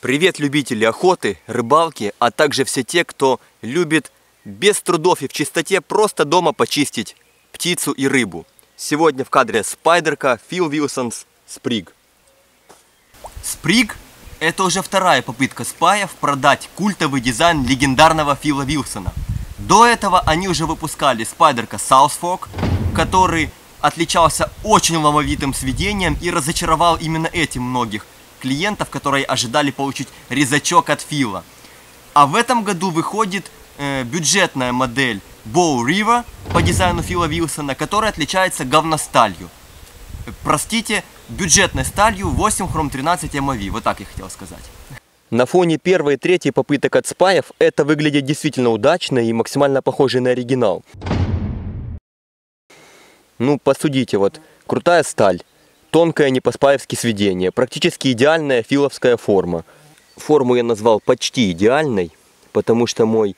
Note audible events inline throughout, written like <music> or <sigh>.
Привет, любители охоты, рыбалки, а также все те, кто любит без трудов и в чистоте просто дома почистить птицу и рыбу. Сегодня в кадре Spyderco Phil Wilson's Sprig. Sprig – это уже вторая попытка спаев продать культовый дизайн легендарного Фила Вилсона. До этого они уже выпускали Spyderco Southfork, который отличался очень ломовитым сведением и разочаровал именно этим многих клиентов, которые ожидали получить резачок от Фила. А в этом году выходит э, бюджетная модель Bow River по дизайну Фила Вилсона, которая отличается говносталью. Простите, бюджетной сталью 8 хром 13 MOV, вот так я хотел сказать. На фоне первой и третьей попыток от спаев это выглядит действительно удачно и максимально похоже на оригинал. Ну, посудите, вот, крутая сталь, тонкое не по-спаевски сведение, практически идеальная филовская форма. Форму я назвал почти идеальной, потому что мой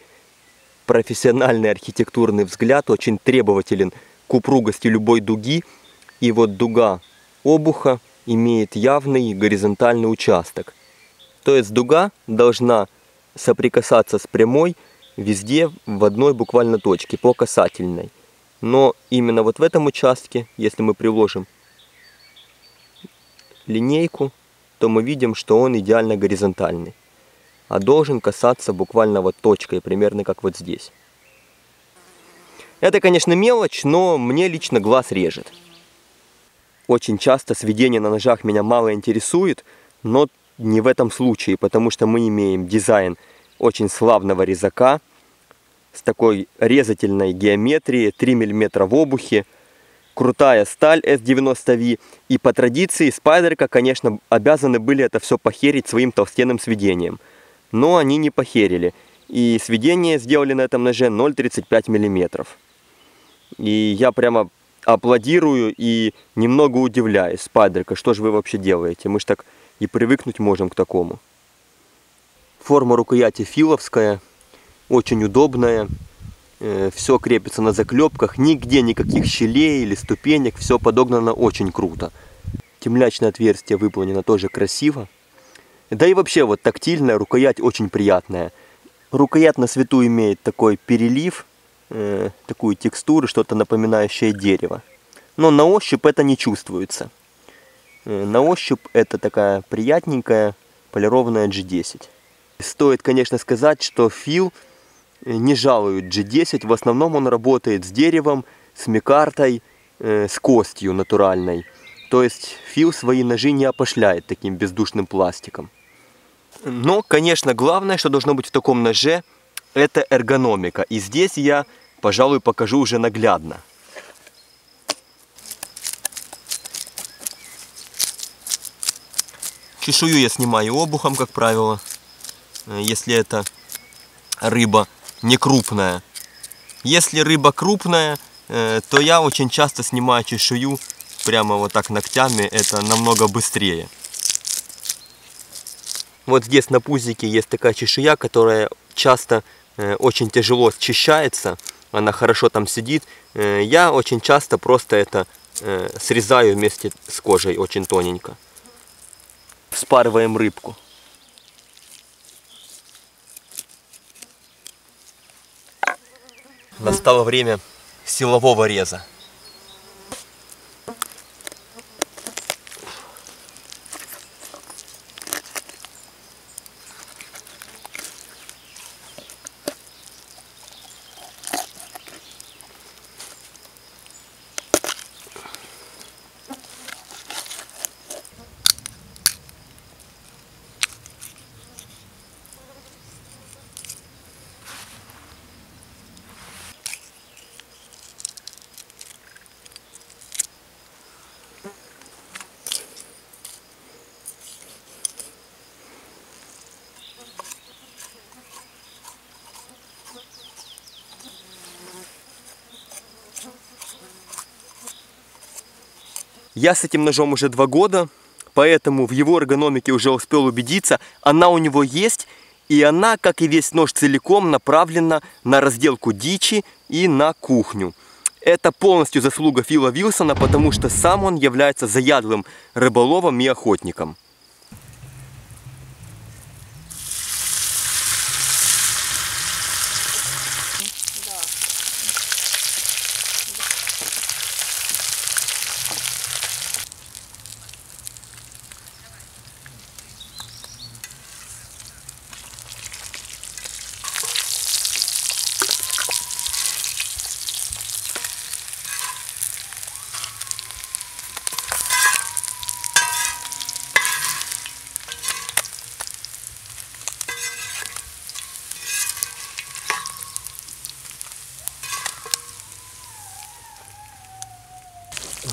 профессиональный архитектурный взгляд очень требователен к упругости любой дуги, и вот дуга обуха имеет явный горизонтальный участок. То есть дуга должна соприкасаться с прямой везде в одной буквально точке, по касательной. Но именно вот в этом участке, если мы приложим линейку, то мы видим, что он идеально горизонтальный. А должен касаться буквально вот точкой, примерно как вот здесь. Это, конечно, мелочь, но мне лично глаз режет. Очень часто сведение на ножах меня мало интересует, но не в этом случае, потому что мы имеем дизайн очень славного резака такой резательной геометрией, 3 мм в обухе, крутая сталь S90V, и по традиции спайдерка, конечно, обязаны были это все похерить своим толстенным сведением. Но они не похерили, и сведение сделали на этом ноже 0,35 мм. И я прямо аплодирую и немного удивляюсь. Спайдерка, что же вы вообще делаете? Мы ж так и привыкнуть можем к такому. Форма рукояти филовская, очень удобная. Все крепится на заклепках, нигде никаких щелей или ступенек, все подогнано очень круто. Темлячное отверстие выполнено тоже красиво. Да и вообще вот тактильная рукоять очень приятная. Рукоять на свету имеет такой перелив, э, такую текстуру, что-то напоминающее дерево. Но на ощупь это не чувствуется. Э, на ощупь это такая приятненькая полированная G10. Стоит, конечно, сказать, что Фил не жалует G10. В основном он работает с деревом, с микартой, э, с костью натуральной. То есть Фил свои ножи не опошляет таким бездушным пластиком. Но, конечно, главное, что должно быть в таком ноже, это эргономика. И здесь я, пожалуй, покажу уже наглядно. Чешую я снимаю обухом, как правило, если это рыба не крупная. Если рыба крупная, то я очень часто снимаю чешую прямо вот так ногтями, это намного быстрее. Вот здесь на пузике есть такая чешуя, которая часто э, очень тяжело счищается, она хорошо там сидит. Э, я очень часто просто это э, срезаю вместе с кожей очень тоненько. Вспарываем рыбку. Настало время силового реза. Я с этим ножом уже два года, поэтому в его эргономике уже успел убедиться. Она у него есть, и она, как и весь нож целиком, направлена на разделку дичи и на кухню. Это полностью заслуга Фила Вилсона, потому что сам он является заядлым рыболовом и охотником.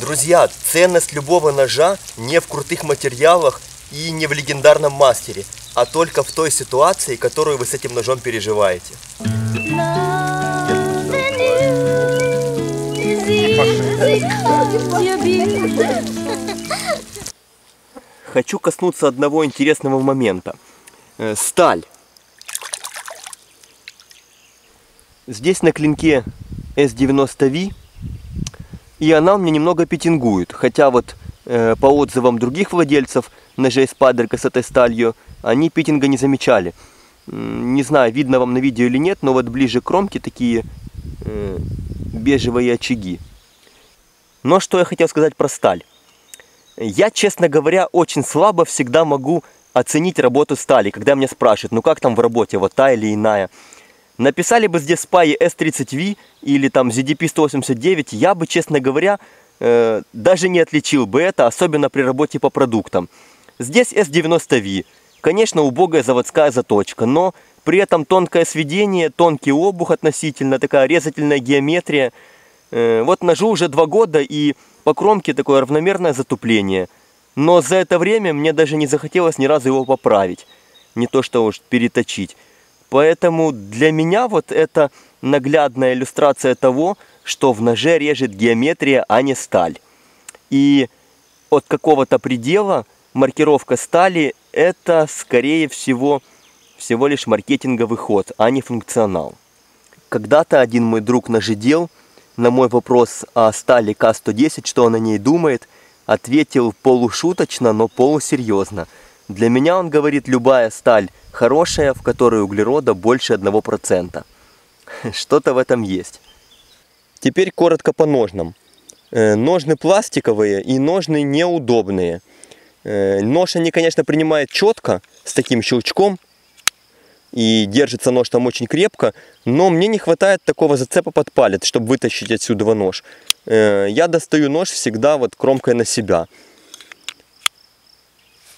Друзья, ценность любого ножа не в крутых материалах и не в легендарном мастере, а только в той ситуации, которую вы с этим ножом переживаете. Хочу коснуться одного интересного момента. Э, сталь. Здесь на клинке S90V и она мне немного петингует. Хотя вот э, по отзывам других владельцев ножей Спадерка с этой сталью, они петинга не замечали. Не знаю, видно вам на видео или нет, но вот ближе к кромке такие э, бежевые очаги. Но что я хотел сказать про сталь. Я, честно говоря, очень слабо всегда могу оценить работу стали, когда меня спрашивают, ну как там в работе, вот та или иная. Написали бы здесь спаи S30V или там ZDP-189, я бы, честно говоря, э, даже не отличил бы это, особенно при работе по продуктам. Здесь S90V. Конечно, убогая заводская заточка, но при этом тонкое сведение, тонкий обух относительно, такая резательная геометрия. Э, вот ножу уже два года и по кромке такое равномерное затупление. Но за это время мне даже не захотелось ни разу его поправить. Не то что уж переточить. Поэтому для меня вот это наглядная иллюстрация того, что в ноже режет геометрия, а не сталь. И от какого-то предела маркировка стали это, скорее всего, всего лишь маркетинговый ход, а не функционал. Когда-то один мой друг ножедел на мой вопрос о стали К-110, что он о ней думает, ответил полушуточно, но полусерьезно – для меня, он говорит, любая сталь хорошая, в которой углерода больше 1%. <laughs> Что-то в этом есть. Теперь коротко по ножнам. Э, ножны пластиковые и ножны неудобные. Э, нож они, конечно, принимают четко, с таким щелчком. И держится нож там очень крепко. Но мне не хватает такого зацепа под палец, чтобы вытащить отсюда нож. Э, я достаю нож всегда вот кромкой на себя.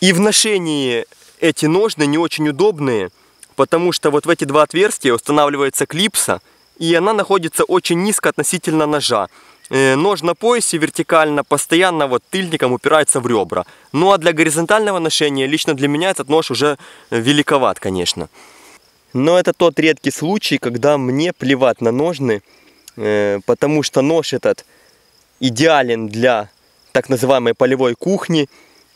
И в ношении эти ножны не очень удобные, потому что вот в эти два отверстия устанавливается клипса, и она находится очень низко относительно ножа. Э, нож на поясе вертикально, постоянно вот тыльником упирается в ребра. Ну а для горизонтального ношения, лично для меня этот нож уже великоват, конечно. Но это тот редкий случай, когда мне плевать на ножны, э, потому что нож этот идеален для так называемой полевой кухни,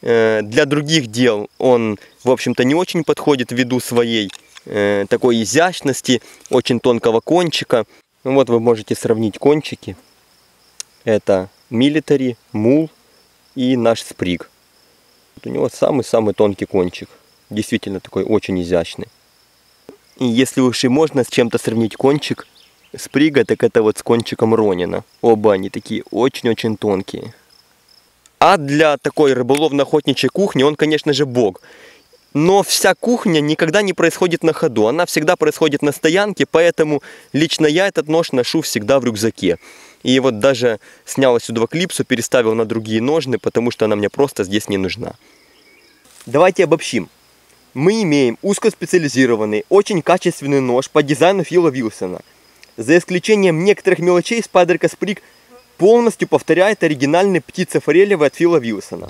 для других дел он, в общем-то, не очень подходит ввиду своей э, такой изящности, очень тонкого кончика. Вот вы можете сравнить кончики. Это Military, Мул и наш Сприг. У него самый-самый тонкий кончик. Действительно такой очень изящный. И если уж и можно с чем-то сравнить кончик Сприга, так это вот с кончиком Ронина. Оба они такие очень-очень тонкие. А для такой рыболовно-охотничьей кухни он, конечно же, бог. Но вся кухня никогда не происходит на ходу, она всегда происходит на стоянке, поэтому лично я этот нож ношу всегда в рюкзаке. И вот даже снял сюда клипсу, переставил на другие ножны, потому что она мне просто здесь не нужна. Давайте обобщим. Мы имеем узкоспециализированный, очень качественный нож по дизайну Фила Вилсона. За исключением некоторых мелочей Spider Casprig полностью повторяет оригинальный птица-форелевый от Фила Вилсона.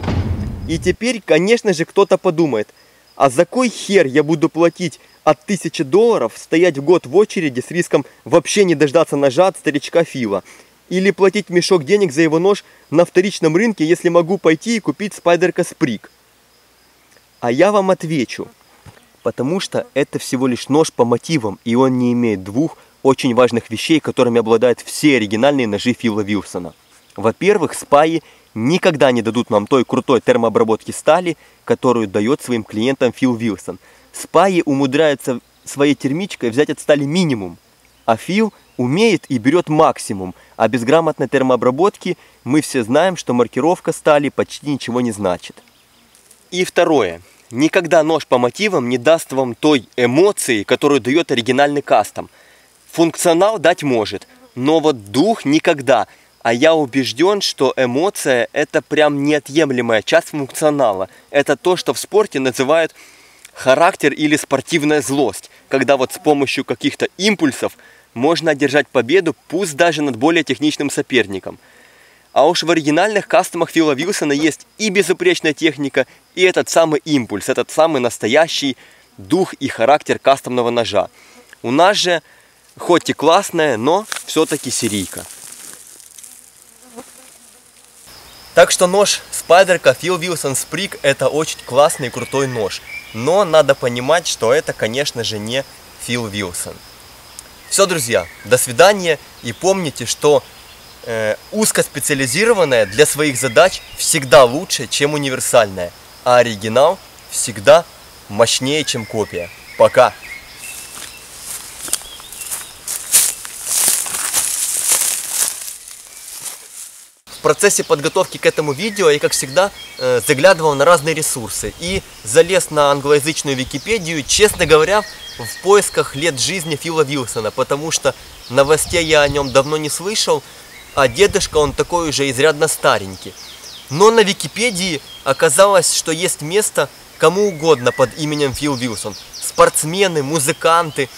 И теперь, конечно же, кто-то подумает, а за кой хер я буду платить от 1000 долларов, стоять в год в очереди с риском вообще не дождаться ножа от старичка Фила? Или платить мешок денег за его нож на вторичном рынке, если могу пойти и купить Спайдерка Сприк? А я вам отвечу. Потому что это всего лишь нож по мотивам, и он не имеет двух очень важных вещей, которыми обладают все оригинальные ножи Фила Вилсона. Во-первых, спаи никогда не дадут нам той крутой термообработки стали, которую дает своим клиентам Фил Вилсон. Спаи умудряются своей термичкой взять от стали минимум, а Фил умеет и берет максимум, а без грамотной термообработки мы все знаем, что маркировка стали почти ничего не значит. И второе. Никогда нож по мотивам не даст вам той эмоции, которую дает оригинальный кастом. Функционал дать может, но вот дух никогда. А я убежден, что эмоция это прям неотъемлемая часть функционала. Это то, что в спорте называют характер или спортивная злость. Когда вот с помощью каких-то импульсов можно одержать победу, пусть даже над более техничным соперником. А уж в оригинальных кастомах Фила Вилсона есть и безупречная техника, и этот самый импульс, этот самый настоящий дух и характер кастомного ножа. У нас же, хоть и классная, но все-таки серийка. Так что нож Спайдерка Фил Вилсон Сприк это очень классный и крутой нож. Но надо понимать, что это, конечно же, не Фил Вилсон. Все, друзья, до свидания. И помните, что э, узкоспециализированная для своих задач всегда лучше, чем универсальная. А оригинал всегда мощнее, чем копия. Пока! Процессе подготовки к этому видео я, как всегда, э, заглядывал на разные ресурсы и залез на англоязычную Википедию, честно говоря, в поисках лет жизни Фила Вилсона, потому что новостей я о нем давно не слышал, а дедушка он такой уже изрядно старенький. Но на Википедии оказалось, что есть место кому угодно под именем Фил Вилсон. Спортсмены, музыканты,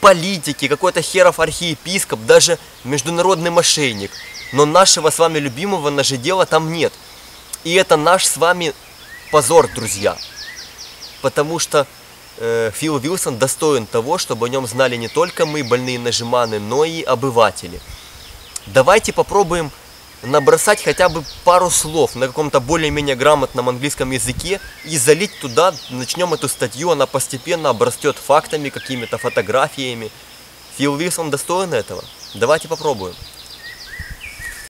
политики, какой-то херов архиепископ, даже международный мошенник – но нашего с вами любимого ножедела там нет. И это наш с вами позор, друзья. Потому что э, Фил Вилсон достоин того, чтобы о нем знали не только мы, больные нажиманы, но и обыватели. Давайте попробуем набросать хотя бы пару слов на каком-то более-менее грамотном английском языке и залить туда, начнем эту статью, она постепенно обрастет фактами, какими-то фотографиями. Фил Вилсон достоин этого? Давайте попробуем.